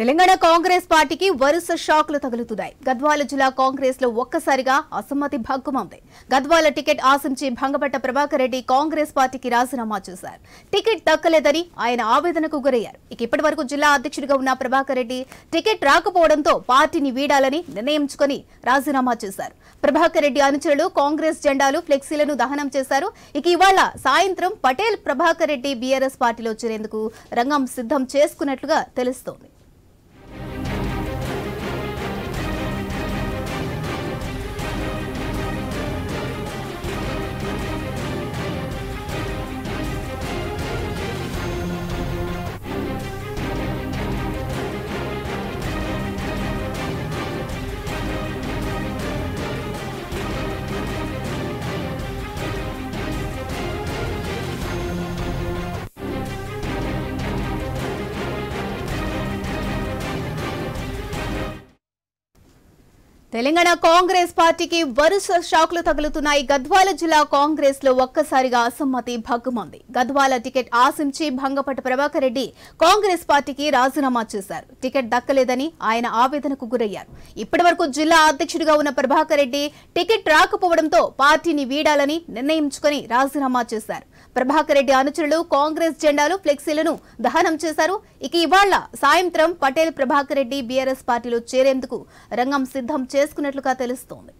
తెలంగాణ కాంగ్రెస్ పార్టీకి వరుస షాక్లు తగులుతున్నాయి. గద్వాల జిల్లా కాంగ్రెస్లో ఒక్కసారిగా అసమ్మతి భగ్గుమంది గద్వాల టికెట్ ఆశించి భంగపట్ట ప్రభాకర్ రెడ్డి కాంగ్రెస్ పార్టీకి రాజీనామా చేశారు. టికెట్ దక్కలేదని ఆయన ఆవేదనకు గురయ్యారు. ఇక ఇప్పటి వరకు జిల్లా అధ్యక్షుడిగా ఉన్న ప్రభాకర్ రెడ్డి టికెట్ రాకపోవడంతో పార్టీని వీడాలని నిర్ణయించుకొని రాజీనామా చేశారు. ప్రభాకర్ రెడ్డి అనుచరులు కాంగ్రెస్ జెండాలు ఫ్లెక్సీలను దహనం చేశారు. ఇక ఇవాళ సాయంత్రం పటేల్ ప్రభాకర్ రెడ్డి బీఆర్ఎస్ పార్టీలో చేరేందుకు రంగం సిద్ధం చేసుకున్నట్లుగా తెలుస్తోంది. తెలంగాణ కాంగ్రెస్ పార్టీకి వరుస షాక్లు తగులుతున్నాయి. గద్వాల జిల్లా కాంగ్రెస్లో ఒక్కసారిగా అసమ్మతి భగ్గుమంది. గద్వాల టికెట్ ఆశించి భంగపట్ట ప్రభాకర్ రెడ్డి కాంగ్రెస్ పార్టీకి రాజీనామా చేశారు. టికెట్ దక్కలేదని ఆయన ఆవేదనకు గురయ్యారు. ఇప్పటి వరకు జిల్లా అధ్యక్షుడిగా ఉన్న ప్రభాకర్ రెడ్డి టికెట్ రాకపోవడంతో పార్టీని వీడాలని నిర్ణయించుకొని రాజీనామా చేశారు. ప్రభాకర్ రెడ్డి అనుచరులు కాంగ్రెస్ జెండాలు ఫ్లెక్సీలను దహనం చేశారు. ఇక ఇవాళ సాయంత్రం పటేల్ ప్రభాకర్ రెడ్డి బీఆర్ఎస్ పార్టీలో చేరేందుకు రంగం సిద్ధం చేసుకున్నట్లుగా తెలుస్తోంది.